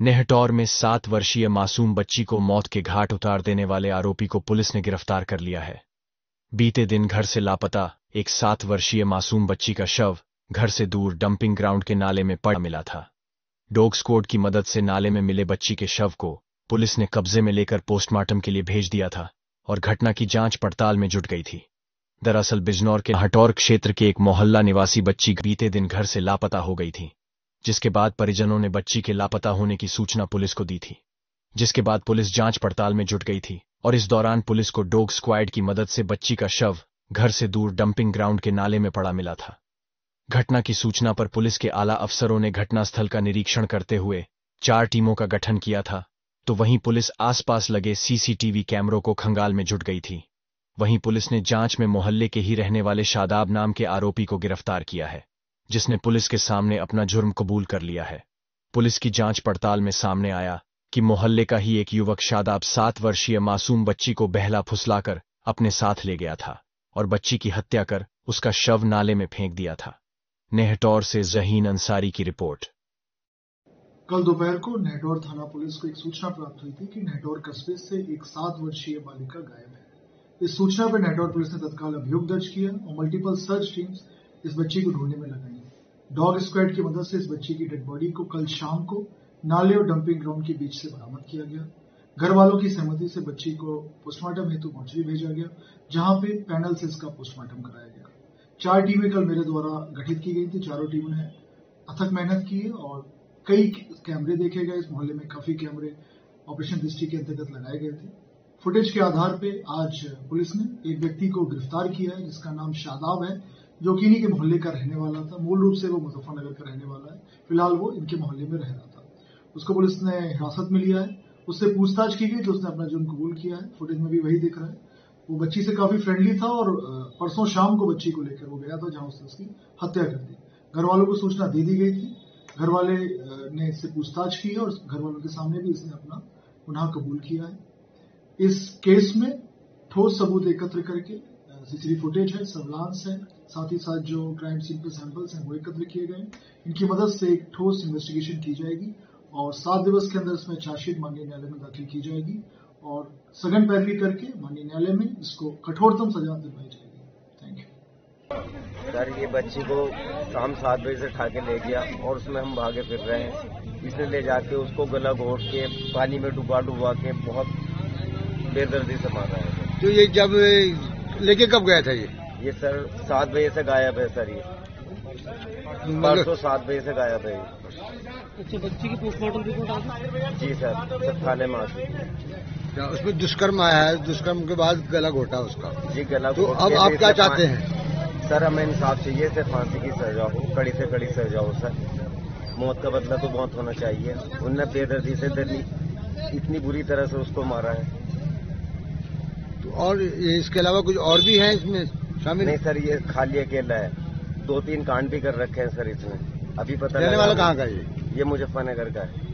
नेहटौर में सात वर्षीय मासूम बच्ची को मौत के घाट उतार देने वाले आरोपी को पुलिस ने गिरफ़्तार कर लिया है। बीते दिन घर से लापता एक सात वर्षीय मासूम बच्ची का शव घर से दूर डंपिंग ग्राउंड के नाले में पड़ा मिला था। डॉग स्क्वाड की मदद से नाले में मिले बच्ची के शव को पुलिस ने कब्जे में लेकर पोस्टमार्टम के लिए भेज दिया था और घटना की जाँच पड़ताल में जुट गई थी। दरअसल बिजनौर के हटौर क्षेत्र के एक मोहल्ला निवासी बच्ची बीते दिन घर से लापता हो गई थी। जिसके बाद परिजनों ने बच्ची के लापता होने की सूचना पुलिस को दी थी, जिसके बाद पुलिस जाँच पड़ताल में जुट गई थी और इस दौरान पुलिस को डोग स्क्वाड की मदद से बच्ची का शव घर से दूर डंपिंग ग्राउंड के नाले में पड़ा मिला था। घटना की सूचना पर पुलिस के आला अफसरों ने घटनास्थल का निरीक्षण करते हुए चार टीमों का गठन किया था तो वहीं पुलिस आसपास लगे सीसीटीवी कैमरों को खंगाल में जुट गई थी। वहीं पुलिस ने जाँच में मोहल्ले के ही रहने वाले शादाब नाम के आरोपी को गिरफ़्तार किया है। जिसने पुलिस के सामने अपना जुर्म कबूल कर लिया है। पुलिस की जाँच पड़ताल में सामने आया कि मोहल्ले का ही एक युवक शादाब सात वर्षीय मासूम बच्ची को बहला फुसलाकर अपने साथ ले गया था और बच्ची की हत्या कर उसका शव नाले में फेंक दिया था। नेहटौर से जहीन अंसारी की रिपोर्ट। कल दोपहर को नेहटौर थाना पुलिस को एक सूचना प्राप्त हुई थी कि नेहटौर कस्बे से एक सात वर्षीय बालिका गायब है। इस सूचना पर नेहटौर पुलिस ने तत्काल अभियोग दर्ज किया और मल्टीपल सर्च टीम्स इस बच्ची को ढूँढने में लगाई। डॉग स्क्वाड की मदद से इस बच्ची की डेड बॉडी को कल शाम को नाले और डंपिंग ग्राउंड के बीच से बरामद किया गया। घर वालों की सहमति से बच्ची को पोस्टमार्टम हेतु मौचरी भेजा गया, जहाँ पे पैनल से इसका पोस्टमार्टम कराया गया। चार टीमें कल मेरे द्वारा गठित की गई थी। चारों टीमों ने अथक मेहनत की और कई कैमरे देखे गए। इस मोहल्ले में काफ़ी कैमरे ऑपरेशन दृष्टि के अंतर्गत लगाए गए थे। फुटेज के आधार पर आज पुलिस ने एक व्यक्ति को गिरफ़्तार किया है, जिसका नाम शादाब है। जो कि इन्हीं के मोहल्ले का रहने वाला था। मूल रूप से वो मुजफ्फरनगर का रहने वाला है। फ़िलहाल वो इनके मोहल्ले में रह रहा था। उसको पुलिस ने हिरासत में लिया है। उससे पूछताछ की गई तो उसने अपना जुर्म कबूल किया है। फुटेज में भी वही दिख रहा है। वो बच्ची से काफ़ी फ्रेंडली था और परसों शाम को बच्ची को लेकर वो गया था जहाँ उसने उसकी हत्या कर दी। घर वालों को सूचना दे दी गई थी। घर वाले ने इससे पूछताछ की और घर वालों के सामने भी इसने अपना गुनाह कबूल किया है। इस केस में ठोस सबूत एकत्र करके सीसीटीवी फुटेज है सर्विलांस है साथ ही साथ जो क्राइम सीन के सैंपल्स हैं वो एकत्र किए गए इनकी मदद से एक ठोस इन्वेस्टिगेशन की जाएगी और सात दिवस के अंदर इसमें चार्जशीट माननीय न्यायालय में दाखिल की जाएगी और सघन पैरवी करके माननीय न्यायालय में इसको कठोरतम सजा दिलवाई जाएगी। थैंक यू सर ये बच्ची को शाम सात बजे से उठा के ले गया और उसमें हम भागे फिर रहे हैं। इसने ले जाके उसको गला घोट के पानी में डुबा डुबा के बहुत बेदर्दी से मारा है। तो ये जब लेके कब गया था ये? ये सर सात बजे से गायब है सर ये। परसों सात बजे से गायब है अच्छा बच्ची की पोस्टमार्टम रिपोर्ट जी सर सब थाने में क्या उसमें दुष्कर्म आया है? दुष्कर्म के बाद गला घोटा उसका। जी गला तो अब आप क्या चाहते हैं सर हमें इंसाफ चाहिए से फांसी की सजा हो कड़ी से कड़ी सजा हो सर। मौत का बदला तो बहुत होना चाहिए। उनने बेदर्दी से इतनी बुरी तरह से उसको मारा है। तो और इसके अलावा कुछ और भी है इसमें शामिल? नहीं सर ये खाली अकेला है। दो तीन कांड भी कर रखे हैं सर इसमें। अभी पता रहने वाला कहाँ का ये? ये मुजफ्फरनगर का है।